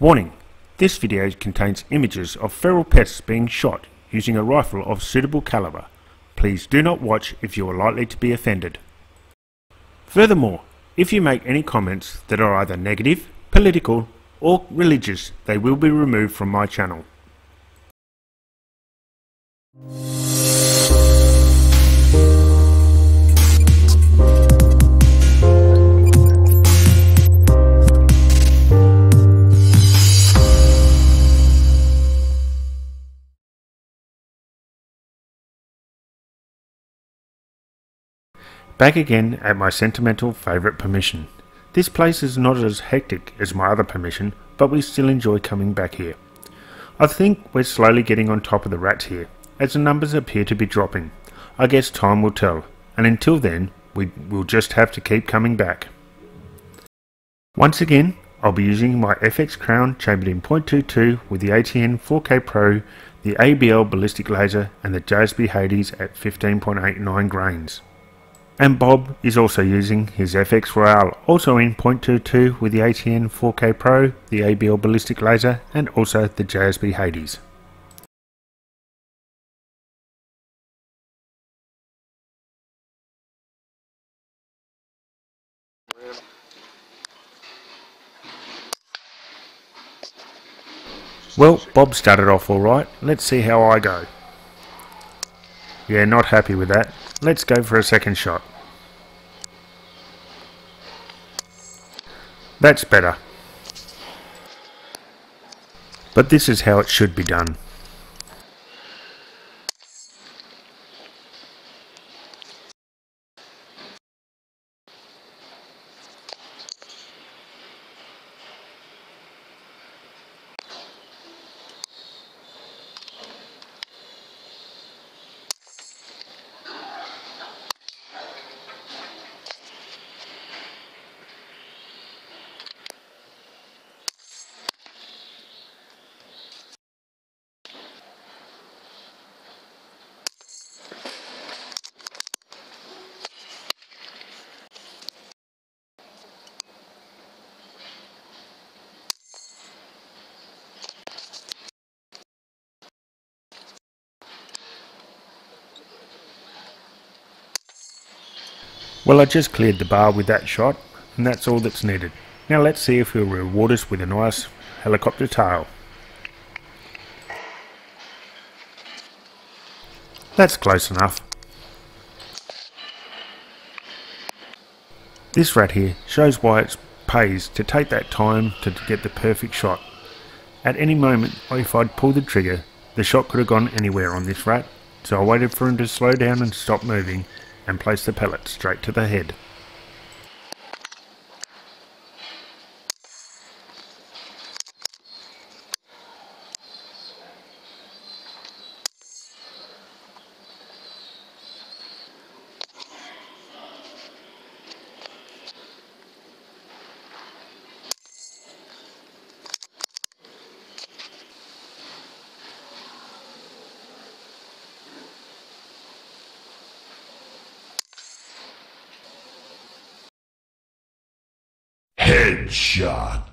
Warning, this video contains images of feral pests being shot using a rifle of suitable caliber. Please do not watch if you are likely to be offended. Furthermore, if you make any comments that are either negative, political, or religious, they will be removed from my channel. Back again at my sentimental favourite permission. This place is not as hectic as my other permission, but we still enjoy coming back here. I think we're slowly getting on top of the rats here, as the numbers appear to be dropping. I guess time will tell, and until then, we will just have to keep coming back. Once again, I'll be using my FX Crown chambered in .22 with the ATN 4K Pro, the ABL Ballistic Laser and the JSB Hades at 15.89 grains. And Bob is also using his FX Royale, also in .22 with the ATN 4K Pro, the ABL Ballistic Laser and also the JSB Hades. Well, Bob started off alright, let's see how I go. Yeah, not happy with that. Let's go for a second shot. That's better. But this is how it should be done. Well I just cleared the bar with that shot and that's all that's needed. Now let's see if he'll reward us with a nice helicopter tail. That's close enough. This rat here shows why it pays to take that time to get the perfect shot. At any moment, if I'd pulled the trigger, the shot could have gone anywhere on this rat, so I waited for him to slow down and stop moving, and place the pellet straight to the head. Headshot.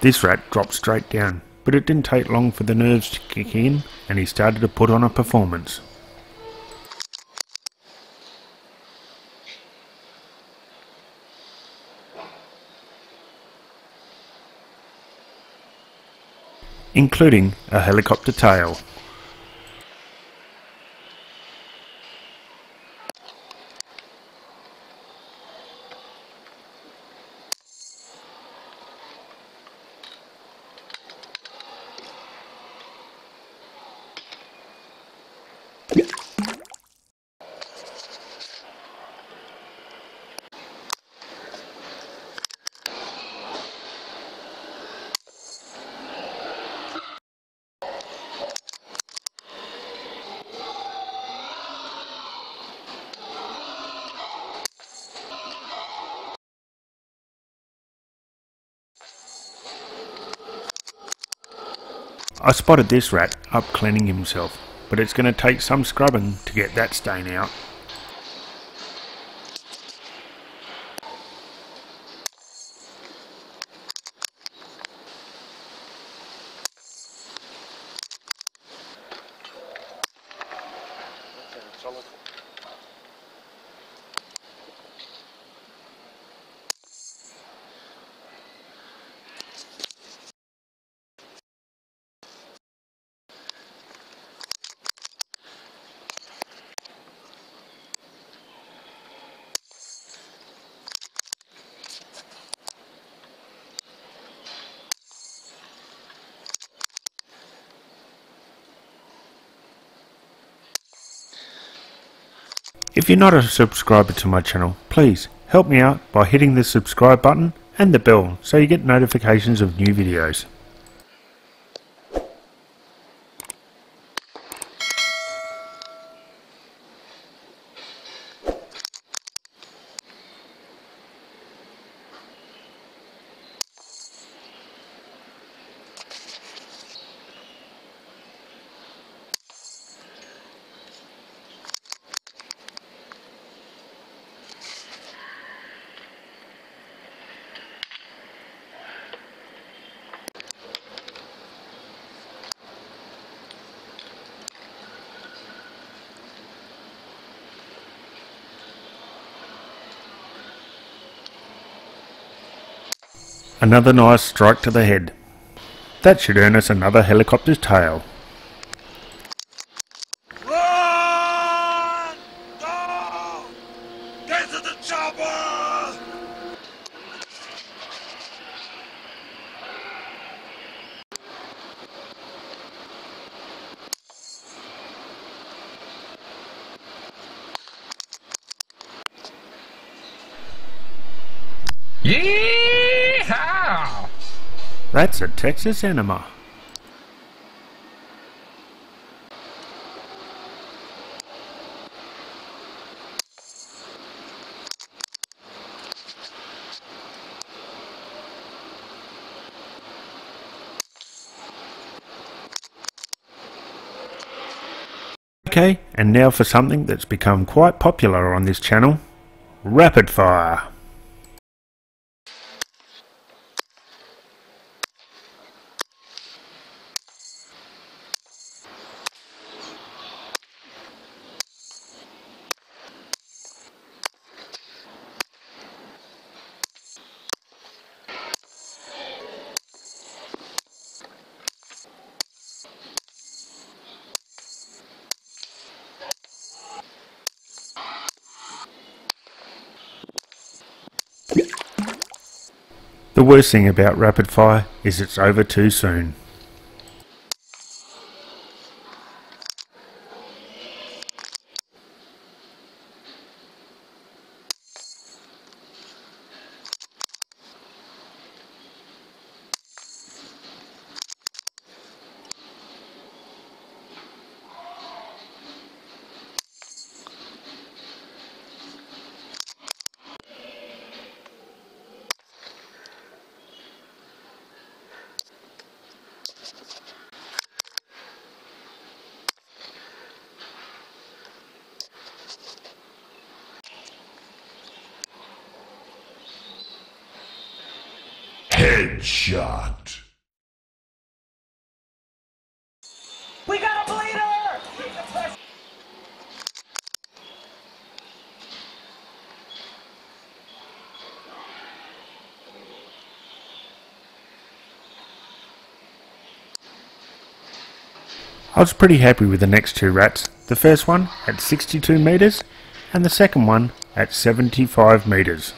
This rat dropped straight down, but it didn't take long for the nerves to kick in and he started to put on a performance. including a helicopter tail. I spotted this rat up cleaning himself, but it's going to take some scrubbing to get that stain out. If you're not a subscriber to my channel, please help me out by hitting the subscribe button and the bell so you get notifications of new videos. Another nice strike to the head. That should earn us another helicopter's tail. Run! Go! Get to the chopper! Yeehaw! That's a Texas enema. Okay, and now for something that's become quite popular on this channel, rapid fire. The worst thing about rapid fire is it's over too soon. Headshot. We got a bleeder! I was pretty happy with the next two rats. The first one at 62 metres and the second one at 75 metres.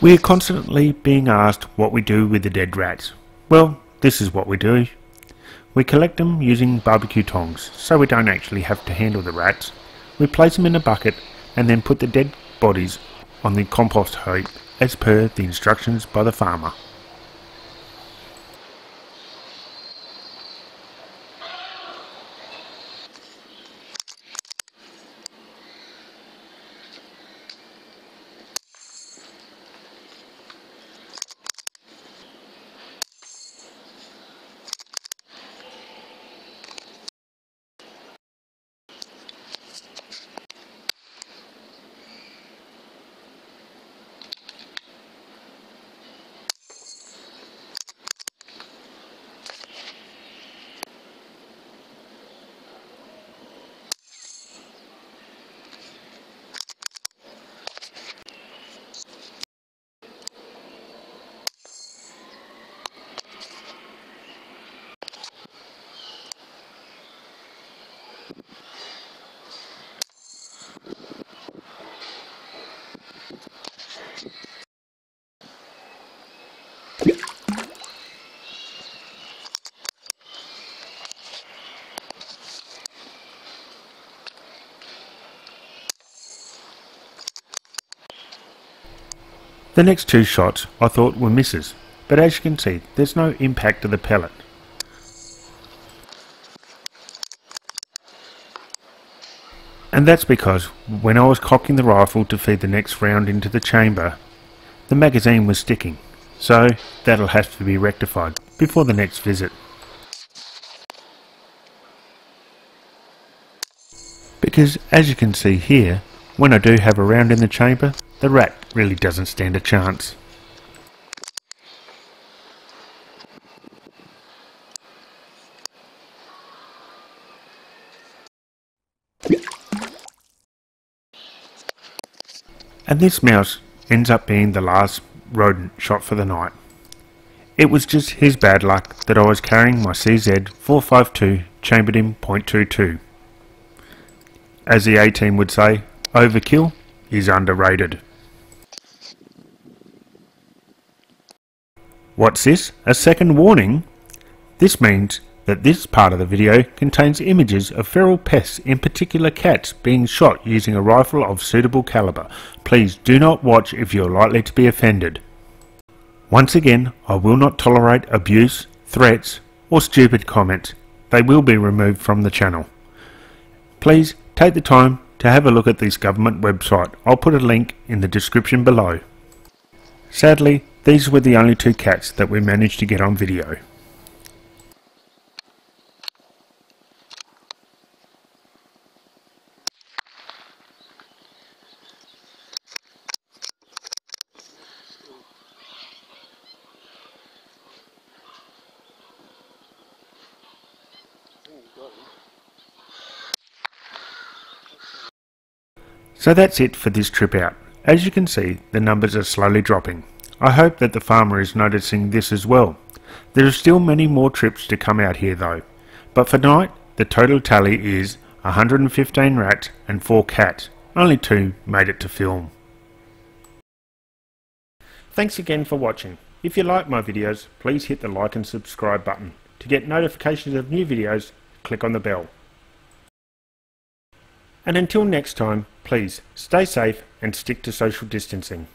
We are constantly being asked what we do with the dead rats. Well, this is what we do. We collect them using barbecue tongs, so we don't actually have to handle the rats. We place them in a bucket and then put the dead bodies on the compost heap as per the instructions by the farmer. The next two shots I thought were misses, but as you can see there's no impact to the pellet. And that's because when I was cocking the rifle to feed the next round into the chamber, the magazine was sticking, so that'll have to be rectified before the next visit. Because as you can see here, when I do have a round in the chamber, the rat really doesn't stand a chance. And this mouse ends up being the last rodent shot for the night. It was just his bad luck that I was carrying my CZ452 chambered in .22. As the A-team would say, overkill is underrated. What's this? A second warning? This means that this part of the video contains images of feral pests, in particular cats, being shot using a rifle of suitable caliber. Please do not watch if you are likely to be offended. Once again, I will not tolerate abuse, threats, or stupid comments. They will be removed from the channel. Please take the time to have a look at this government website. I'll put a link in the description below. Sadly, these were the only two cats that we managed to get on video. So that's it for this trip out. As you can see, the numbers are slowly dropping. I hope that the farmer is noticing this as well. There are still many more trips to come out here though, but for tonight the total tally is 115 rats and 4 cats, Only two made it to film. Thanks again for watching. If you like my videos, please hit the like and subscribe button. To get notifications of new videos, click on the bell. And until next time, please stay safe and stick to social distancing.